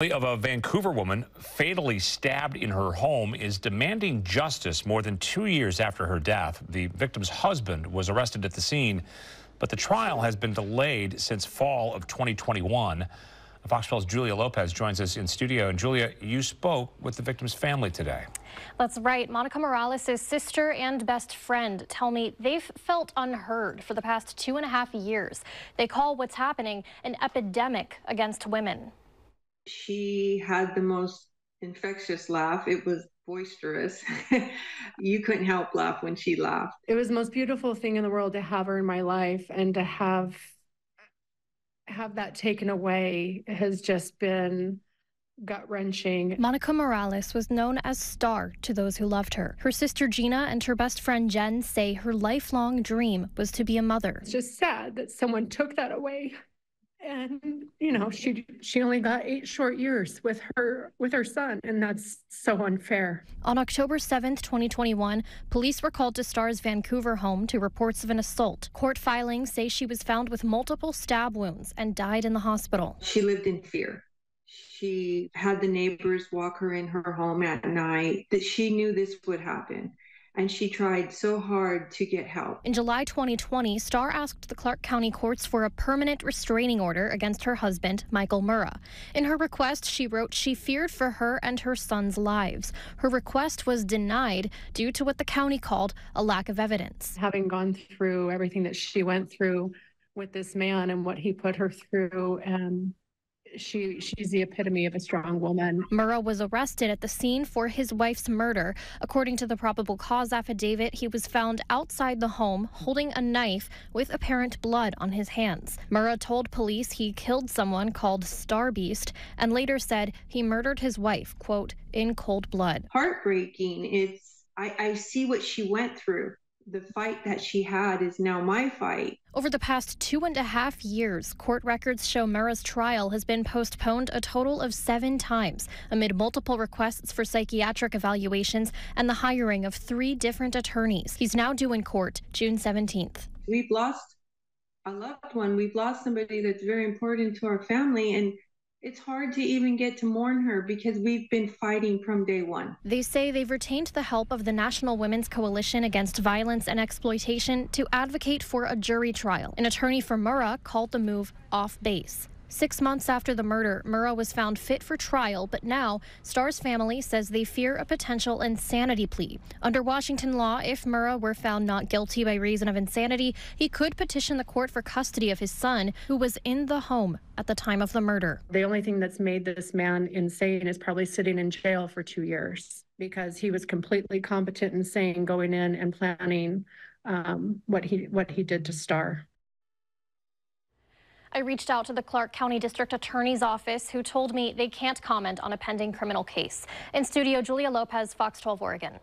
of a Vancouver woman fatally stabbed in her home is demanding justice more than two years after her death. The victim's husband was arrested at the scene, but the trial has been delayed since fall of 2021. Fox 12's Julia Lopez joins us in studio. And Julia, you spoke with the victim's family today. That's right. Monica Morales' sister and best friend tell me they've felt unheard for the past two and a half years. They call what's happening an epidemic against women. She had the most infectious laugh. It was boisterous. you couldn't help laugh when she laughed. It was the most beautiful thing in the world to have her in my life and to have have that taken away has just been gut wrenching. Monica Morales was known as Star to those who loved her. Her sister Gina and her best friend Jen say her lifelong dream was to be a mother. It's just sad that someone took that away and you know she she only got eight short years with her with her son and that's so unfair. On october 7th 2021 police were called to star's vancouver home to reports of an assault. Court filings say she was found with multiple stab wounds and died in the hospital. She lived in fear. She had the neighbors walk her in her home at night. That she knew this would happen and she tried so hard to get help. In July 2020, Starr asked the Clark County courts for a permanent restraining order against her husband, Michael Murrah. In her request, she wrote she feared for her and her son's lives. Her request was denied due to what the county called a lack of evidence. Having gone through everything that she went through with this man and what he put her through and she she's the epitome of a strong woman. Murrah was arrested at the scene for his wife's murder. According to the probable cause affidavit, he was found outside the home holding a knife with apparent blood on his hands. Murrah told police he killed someone called Star Beast and later said he murdered his wife, quote, in cold blood. Heartbreaking. It's I, I see what she went through the fight that she had is now my fight. Over the past two and a half years, court records show Murrah's trial has been postponed a total of seven times amid multiple requests for psychiatric evaluations and the hiring of three different attorneys. He's now due in court June 17th. We've lost a loved one. We've lost somebody that's very important to our family, and it's hard to even get to mourn her because we've been fighting from day one. They say they've retained the help of the National Women's Coalition Against Violence and Exploitation to advocate for a jury trial. An attorney for Murrah called the move off base. Six months after the murder, Murrah was found fit for trial, but now Star's family says they fear a potential insanity plea. Under Washington law, if Murrah were found not guilty by reason of insanity, he could petition the court for custody of his son, who was in the home at the time of the murder. The only thing that's made this man insane is probably sitting in jail for two years because he was completely competent and sane going in and planning um, what he what he did to Star. I reached out to the Clark County District Attorney's Office, who told me they can't comment on a pending criminal case. In studio, Julia Lopez, Fox 12 Oregon.